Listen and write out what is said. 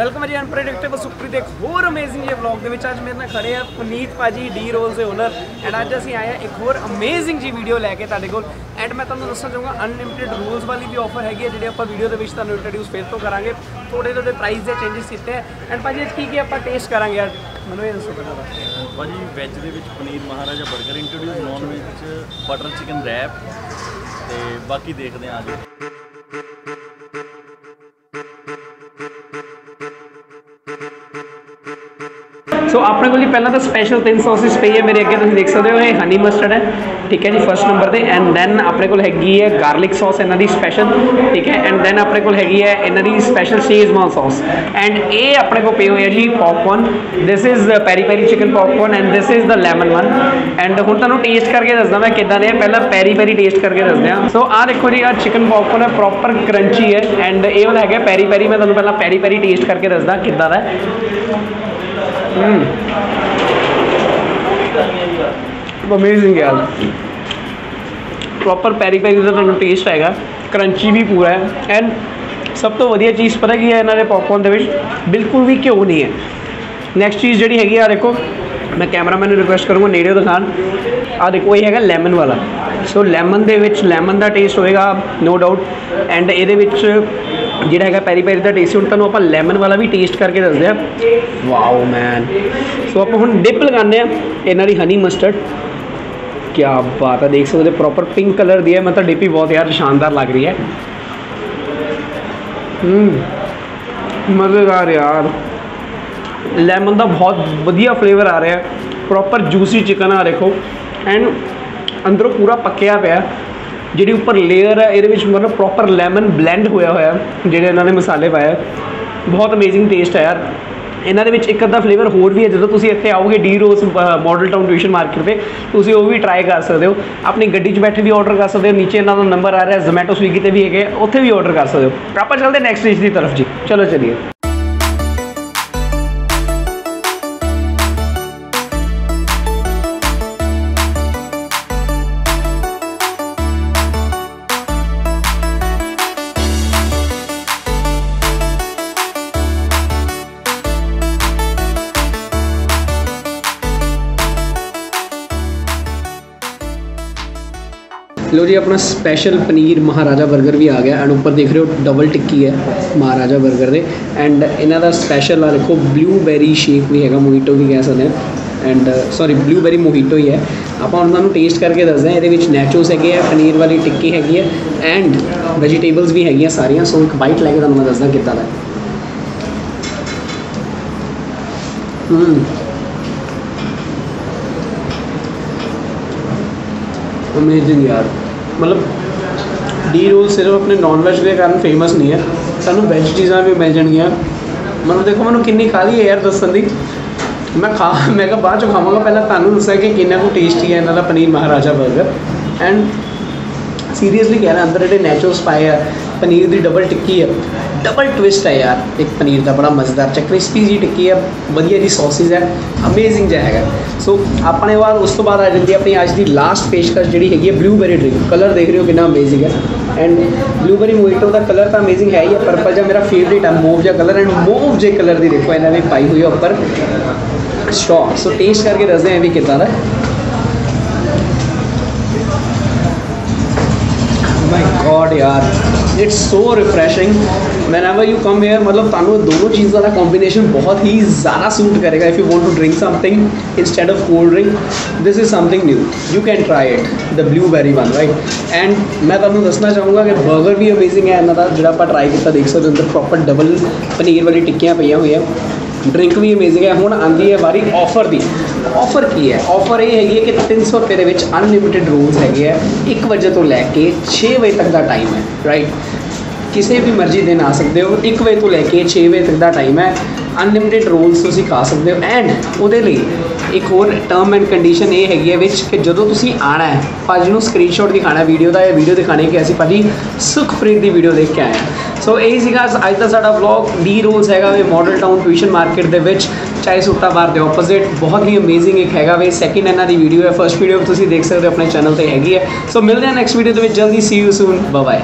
Welcome ਜੀ unpredictable Supreet ਇੱਕ ਹੋਰ ਅਮੇਜ਼ਿੰਗ ਜਿਹੇ ਵਲੌਗ ਦੇ ਵਿੱਚ ਅੱਜ ਮੇਰੇ ਨਾਲ ਖੜੇ ਆ ਪੁਨੀਤ ਭਾਜੀ ਡੀ ਰੋਲਸ ਦੇ ਓਨਰ ਐਂਡ ਅੱਜ ਅਸੀਂ ਆਏ ਆ ਇੱਕ ਹੋਰ ਅਮੇਜ਼ਿੰਗ ਜੀ ਵੀਡੀਓ ਲੈ ਕੇ ਤੁਹਾਡੇ ਕੋਲ। ਐਂਡ ਮੈਂ ਤੁਹਾਨੂੰ ਦੱਸਣਾ ਚਾਹੂੰਗਾ ਅਨਲਿਮਿਟਿਡ ਰੂਲਸ ਵਾਲੀ ਵੀ ਆਫਰ ਹੈਗੀ ਹੈ ਜਿਹੜੇ ਆਪਾਂ ਵੀਡੀਓ ਦੇ ਵਿੱਚ ਤੁਹਾਨੂੰ ਇੰਟਰੋਡਿਊਸ ਫਿਰ ਤੋਂ ਕਰਾਂਗੇ। ਥੋੜੇ ਥੋੜੇ ਪ੍ਰਾਈਸ ਦੇ ਚੇਂਜਸ ਕੀਤੇ ਆ। ਐਂਡ ਭਾਜੀ, ਅੱਜ ਕੀ ਕੀ ਆਪਾਂ ਟੇਸਟ ਕਰਾਂਗੇ ਅੱਜ? ਮੈਨੂੰ ਇਹ ਦੱਸੋ ਪਹਿਲਾਂ ਤਾਂ। ਭਾਜੀ ਵੈਜ ਦੇ ਵਿੱਚ ਪਨੀਰ ਮਹਾਰਾਜਾ 버ਗਰ ਇੰਟਰੋਡਿਊਸ ਨੌਨ ਵੈਜ ਚ ਬਟਰ ਚਿਕਨ ਰੈਪ ਤੇ ਬਾਕੀ ਦੇਖਦੇ ਹਾਂ ਅੱਜ। ਸੋ ਆਪਣੇ ਕੋਲ ਜੀ ਪਹਿਲਾਂ ਤਾਂ ਸਪੈਸ਼ਲ ਤਿੰਨ ਸੌਸਿਸ ਪਈ ਹੈ ਮੇਰੇ ਅੱਗੇ, ਤੁਸੀਂ ਦੇਖ ਸਕਦੇ ਹੋ, ਇਹ ਹਨੀ ਮਸਟਰਡ ਹੈ। ਠੀਕ ਹੈ ਜੀ ਫਰਸਟ ਨੰਬਰ ਤੇ। ਐਂਡ ਦੈਨ ਆਪਣੇ ਕੋਲ ਹੈਗੀ ਹੈ ਗਾਰਲਿਕ ਸੌਸ ਇਹਨਾਂ ਦੀ ਸਪੈਸ਼ਲ ਠੀਕ ਹੈ ਐਂਡ ਦੈਨ ਆਪਣੇ ਕੋਲ ਹੈਗੀ ਹੈ ਇਹਨਾਂ ਦੀ ਸਪੈਸ਼ਲ ਸ਼ੇਜ਼ਵਾਨ ਸੌਸ ਐਂਡ ਇਹ ਆਪਣੇ ਕੋਲ ਪਈ ਹੋਈ ਹੈ ਜੀ popcorn this is peri peri chicken popcorn and this is the lemon one and ਹੁਣ ਤੁਹਾਨੂੰ ਟੇਸਟ ਕਰਕੇ ਦੱਸਦਾ ਮੈਂ ਕਿੱਦਾਂ ਦੇ ਆ। ਪਹਿਲਾਂ ਪੈਰੀ ਪੈਰੀ ਟੇਸਟ ਕਰਕੇ ਦੱਸਦੇ ਆ ਸੋ ਆਹ ਦੇਖੋ ਜੀ, ਆਹ ਚਿਕਨ ਪੌਪਕੌਰਨ ਹੈ ਪ੍ਰੋਪਰ ਕਰੰਚੀ ਹੈ। ਐਂਡ ਇਹ ਵਾਲਾ ਹੈਗਾ ਪੈਰੀ ਪੈਰੀ ਮੈਂ ਤੁਹਾਨੂੰ ਪਹਿਲਾਂ ਪੈਰੀ ਪੈਰੀ ਟੇਸਟ ਕਰਕੇ ਦੱਸਦਾ ਕਿੱਦਾਂ ਦਾ ਹੈ ਹਮ ਅਮੇਜ਼ਿੰਗ ਯਾਰ ਪ੍ਰੋਪਰ ਪੈਰੀ ਪੈਰੀ ਦਾ ਤੁਹਾਨੂੰ ਟੇਸਟ ਆਏਗਾ ਕਰੰਚੀ ਵੀ ਪੂਰਾ ਹੈ ਐਂਡ ਸਭ ਤੋਂ ਵਧੀਆ ਚੀਜ਼ ਪਤਾ ਕੀ ਹੈ ਇਹਨਾਂ ਦੇ ਪੌਪਕੌਰਨ ਦੇ ਵਿੱਚ ਬਿਲਕੁਲ ਵੀ ਘਿਓ ਨਹੀਂ ਹੈ ਨੈਕਸਟ ਚੀਜ਼ ਜਿਹੜੀ ਹੈਗੀ ਆ ਦੇਖੋ ਮੈਂ ਕੈਮਰਾਮੈਨ ਨੂੰ ਰਿਕੁਐਸਟ ਕਰੂੰਗਾ ਨੇੜੇ ਦਿਖਾਣ ਆ ਦੇਖੋ ਇਹ ਹੈਗਾ ਲੈਮਨ ਵਾਲਾ ਸੋ ਲੈਮਨ ਦੇ ਵਿੱਚ ਲੈਮਨ ਦਾ ਟੇਸਟ ਹੋਏਗਾ ਨੋ ਡਾਊਟ ਐਂਡ ਇਹਦੇ ਵਿੱਚ ਜਿਹੜਾ ਹੈਗਾ ਪੈਰੀ ਪੈਰੀ ਦਾ ਟੇਸਟ ਹੁਣ ਤੁਹਾਨੂੰ ਆਪਾਂ ਲੈਮਨ ਵਾਲਾ ਵੀ ਟੇਸਟ ਕਰਕੇ ਦੱਸਦੇ ਆ ਵਾਓ ਮੈਨ ਸੋ ਆਪਾਂ ਹੁਣ ਡਿਪ ਲਗਾਉਂਦੇ ਆ ਇਹਨਾਂ ਦੀ ਹਨੀ ਮਸਟਰਡ ਕੀ ਬਾਤ ਹੈ, ਦੇਖ ਸਕਦੇ ਪ੍ਰੋਪਰ ਪਿੰਕ ਕਲਰ ਦੀ ਹੈ। ਮਤਲਬ ਡਿਪ ਹੀ ਬਹੁਤ ਯਾਰ, ਸ਼ਾਨਦਾਰ ਲੱਗ ਰਹੀ ਹੈ। ਹੂੰ, ਮਜ਼ੇਦਾਰ ਯਾਰ। ਲੈਮਨ ਦਾ ਬਹੁਤ ਵਧੀਆ ਫਲੇਵਰ ਆ ਰਿਹਾ ਪ੍ਰੋਪਰ ਜੂਸੀ ਚਿਕਨ ਆ ਦੇਖੋ। ਐਂਡ ਅੰਦਰੋਂ ਪੂਰਾ ਪੱਕਿਆ ਪਿਆ। ਜਿਹੜੀ ਉੱਪਰ ਲੇਅਰ ਹੈ, ਇਹਦੇ ਵਿੱਚ ਮਤਲਬ ਪ੍ਰੋਪਰ ਲੈਮਨ ਬਲੈਂਡ ਹੋਇਆ ਹੋਇਆ ਜਿਹੜੇ ਇਹਨਾਂ ਨੇ ਮਸਾਲੇ ਪਾਏ ਬਹੁਤ ਅਮੇਜ਼ਿੰਗ ਟੇਸਟ ਹੈ ਯਾਰ। ਇਹਨਾਂ ਦੇ ਵਿੱਚ ਇੱਕ ਅੱਧਾ ਫਲੇਵਰ ਹੋਰ ਵੀ ਹੈ, ਜਦੋਂ ਤੁਸੀਂ ਇੱਥੇ ਆਓਗੇ the rolls model town tuition market ਤੇ, ਤੁਸੀਂ ਉਹ ਵੀ ਟਰਾਈ ਕਰ ਸਕਦੇ ਹੋ। ਆਪਣੀ ਗੱਡੀ 'ਚ ਬੈਠੇ ਵੀ ਆਰਡਰ ਕਰ ਸਕਦੇ ਹੋ, ਨੀਚੇ ਇਹਨਾਂ ਦਾ ਨੰਬਰ ਆ ਰਿਹਾ ਜ਼ੋਮੈਟੋ ਸਵੀਗੀ ਤੇ ਵੀ ਹੈਗੇ ਉੱਥੇ ਵੀ ਆਰਡਰ ਕਰ ਸਕਦੇ ਹੋ। ਆਪਾਂ ਚੱਲਦੇ ਨੈਕਸਟ ਡਿਸ਼ ਦੀ ਤਰਫ ਜੀ। ਚਲੋ ਚਲਿਏ। ਲੋ ਜੀ, ਆਪਣਾ ਸਪੈਸ਼ਲ ਪਨੀਰ ਮਹਾਰਾਜਾ 버ਗਰ ਵੀ ਆ ਗਿਆ ਐਂਡ ਉੱਪਰ ਦੇਖ ਰਹੇ ਹੋ ਡਬਲ ਟਿੱਕੀ ਹੈ ਮਹਾਰਾਜਾ 버ਗਰ ਦੇ ਐਂਡ ਇਹਨਾਂ ਦਾ ਸਪੈਸ਼ਲ ਆ, ਦੇਖੋ ਬਲੂਬੈਰੀ ਸ਼ੇਕ ਵੀ ਹੈਗਾ ਮੋਹੀਟੋ ਵੀ ਕਹਿ ਸਕਦੇ ਹਾਂ। ਐਂਡ ਸੌਰੀ ਬਲੂਬੈਰੀ ਮੋਹੀਟੋ ਹੀ ਹੈ। ਆਪਾਂ ਉਹਨਾਂ ਨੂੰ ਟੇਸਟ ਕਰਕੇ ਦੱਸਦੇ ਹਾਂ, ਇਹਦੇ ਵਿੱਚ ਨੈਚੋਸ ਹੈਗੇ ਆ, ਪਨੀਰ ਵਾਲੀ ਟਿੱਕੀ ਹੈਗੀ ਹੈ ਐਂਡ ਵੈਜੀਟੇਬਲਸ ਵੀ ਹੈਗੀਆਂ ਸਾਰੀਆਂ। ਸੋ ਇੱਕ ਬਾਈਟ ਲੈ ਕੇ ਤੁਹਾਨੂੰ ਮੈਂ ਦੱਸਦਾ ਕਿੱਦਾਂ ਦਾ ਹੈ। ਅਮੇਜ਼ਿੰਗ ਯਾਰ ਮਤਲਬ ਡੀ ਰੋਲ ਸਿਰਫ ਆਪਣੇ ਨਾਨ ਵੈਜ ਦੇ ਕਾਰਨ ਫੇਮਸ ਨਹੀਂ ਹੈ ਸਾਨੂੰ ਵੈਜ ਚੀਜ਼ਾਂ ਵੀ ਮਿਲ ਜਾਣਗੀਆਂ ਮਤਲਬ ਦੇਖੋ ਮੈਨੂੰ ਕਿੰਨੀ ਖਾ ਲਈ ਹੈ ਯਾਰ ਦੱਸਣ ਦੀ ਮੈਂ ਖਾ ਮੈਂ ਕਿਹਾ ਬਾਅਦ ਚ ਖਾਵਾਂਗਾ ਪਹਿਲਾਂ ਤੁਹਾਨੂੰ ਦੱਸਿਆ ਕਿ ਕਿੰਨਾ ਕੁ ਟੇਸਟੀ ਹੈ ਇਹਨਾਂ ਦਾ ਪਨੀਰ ਮਹਾਰਾਜਾ 버ਗਰ ਐਂਡ ਸੀਰੀਅਸਲੀ ਕਹਿ ਰਿਹਾ, ਅੰਦਰ ਜਿਹੜੇ ਨੈਚੁਰਲਸ ਪਾਏ ਆ, ਪਨੀਰ ਦੀ ਡਬਲ ਟਿੱਕੀ ਹੈ ਡਬਲ ਟਵਿਸਟ ਹੈ ਯਾਰ, ਇੱਕ ਪਨੀਰ ਦਾ ਬੜਾ ਮਜ਼ੇਦਾਰ ਚ ਕ੍ਰਿਸਪੀ ਜੀ ਟਿੱਕੀ ਆ, ਵਧੀਆ ਜੀ ਸੌਸਿਸ ਹੈ ਅਮੇਜ਼ਿੰਗ ਜਿਹਾ ਹੈਗਾ। ਸੋ ਆਪਣੇ ਬਾਅਦ ਉਸ ਤੋਂ ਬਾਅਦ ਆ ਜਾਂਦੀ ਹੈ ਆਪਣੀ ਅੱਜ ਦੀ ਲਾਸਟ ਪੇਸ਼ਕਸ਼ ਜਿਹੜੀ ਹੈਗੀ ਹੈ ਬਲੂਬੈਰੀ ਡਰਿੰਕ ਕਲਰ ਦੇਖ ਰਹੇ ਹੋ ਕਿੰਨਾ ਅਮੇਜ਼ਿੰਗ ਹੈ ਐਂਡ ਬਲੂਬੈਰੀ ਮੋਇਟੋ ਦਾ ਕਲਰ ਤਾਂ ਅਮੇਜ਼ਿੰਗ ਹੈ ਹੀ ਹੈ ਪਰਪਲ ਜਿਹਾ ਮੇਰਾ ਫੇਵਰੇਟ ਹੈ ਮੋਵ ਜਿਹਾ ਕਲਰ ਐਂਡ ਮੋਵ ਜੇ ਕਲਰ ਦੀ ਦੇਖੋ, ਇਹਨਾਂ ਨੇ ਪਾਈ ਹੋਈ ਹੈ ਉੱਪਰ। ਸ਼ੌਕ ਸੋ ਟੇਸਟ ਕਰਕੇ ਦੱਸਦੇ ਹਾਂ ਵੀ ਕਿੱਦਾਂ ਦਾ। ਮਾਈ ਗॉड ਯਾਰ it's so refreshing whenever you come here ਮਤਲਬ ਤੁਹਾਨੂੰ ਇਹ ਦੋਨੋਂ ਚੀਜ਼ਾਂ ਦਾ ਕੰਬੀਨੇਸ਼ਨ ਬਹੁਤ ਹੀ ਜ਼ਿਆਦਾ ਸੂਟ ਕਰੇਗਾ if you want to drink something instead of cold drink. This is something new. You can try it, the blueberry one, right? And ਮੈਂ ਤੁਹਾਨੂੰ ਦੱਸਣਾ ਚਾਹੂੰਗਾ ਕਿ 버ਗਰ ਵੀ ਅਮੇਜ਼ਿੰਗ ਹੈ ਇਹਨਾਂ ਦਾ ਜਿਹੜਾ ਆਪਾਂ ਟਰਾਈ ਕੀਤਾ ਦੇਖ ਸਕਦੇ ਹੋ ਅੰਦਰ ਪ੍ਰੋਪਰ ਡਬਲ ਪਨੀਰ ਵਾਲੀ ਟਿੱਕੀਆਂ ਪਈਆਂ ਹੋਈਆਂ ਡਰਿੰਕ ਵੀ ਅਮੇਜ਼ਿੰਗ ਹੈ ਹੁਣ ਆਂਦੀ ਹੈ ਵਾਰੀ ਆਫਰ ਕੀ ਹੈ? ਆਫਰ ਇਹ ਹੈਗੀ ਹੈ ਕਿ 300 ਰੁਪਏ ਦੇ ਵਿੱਚ ਅਨਲਿਮਿਟਿਡ ਰੂਲਸ ਹੈਗੇ ਆ। 1 ਵਜੇ ਤੋਂ ਲੈ ਕੇ 6 ਵਜੇ ਤੱਕ ਦਾ ਟਾਈਮ ਹੈ ਰਾਈਟ ਕਿਸੇ ਵੀ ਮਰਜ਼ੀ ਦਿਨ ਆ ਸਕਦੇ ਹੋ। 1 ਵਜੇ ਤੋਂ ਲੈ ਕੇ 6 ਵਜੇ ਤੱਕ ਦਾ ਟਾਈਮ ਹੈ। ਅਨਲਿਮਿਟਿਡ ਰੋਲਸ ਤੁਸੀਂ ਖਾ ਸਕਦੇ ਹੋ। ਐਂਡ ਉਹਦੇ ਲਈ ਇੱਕ ਹੋਰ ਟਰਮ ਐਂਡ ਕੰਡੀਸ਼ਨ ਇਹ ਹੈਗੀ ਹੈ ਵਿੱਚ ਕਿ ਜਦੋਂ ਤੁਸੀਂ ਆਣਾ ਹੈ, ਭਾਜੀ ਨੂੰ ਸਕਰੀਨਸ਼ਾਟ ਦਿਖਾਣਾ ਵੀਡੀਓ ਦਾ ਜਾਂ ਵੀਡੀਓ ਦਿਖਾਣੀ ਕਿ ਅਸੀਂ ਭਾਜੀ ਸੁਖਪ੍ਰੀਤ ਦੀ ਵੀਡੀਓ ਦੇਖ ਕੇ ਆਏ ਹਾਂ। ਸੋ ਇਹ ਸੀਗਾ, ਅੱਜ ਦਾ ਸਾਡਾ ਵਲੌਗ ਡੀ ਰੋਲਸ ਹੈਗਾ ਵੇ ਮਾਡਲ ਟਾਊਨ ਟਿਊਸ਼ਨ ਮਾਰਕੀਟ ਦੇ ਵਿੱਚ, ਚਾਹੇ ਸੁੱਟਾ ਬਾਰ ਦੇ ਆਪੋਜ਼ਿਟ ਬਹੁਤ ਹੀ ਅਮੇਜ਼ਿੰਗ ਇੱਕ ਹੈਗਾ ਵੇ ਸੈਕਿੰਡ ਇਹਨਾਂ ਦੀ ਵੀਡੀਓ ਹੈ ਫਰਸਟ ਵੀਡੀਓ ਤੁਸੀਂ ਦੇਖ ਸਕਦੇ ਹੋ, ਆਪਣੇ ਚੈਨਲ ਤੇ ਹੈਗੀ ਹੈ। ਸੋ ਮਿਲਦੇ ਹਾਂ ਨੈਕਸਟ ਵੀਡੀਓ ਦੇ ਵਿੱਚ, ਜਲਦੀ see you soon bye bye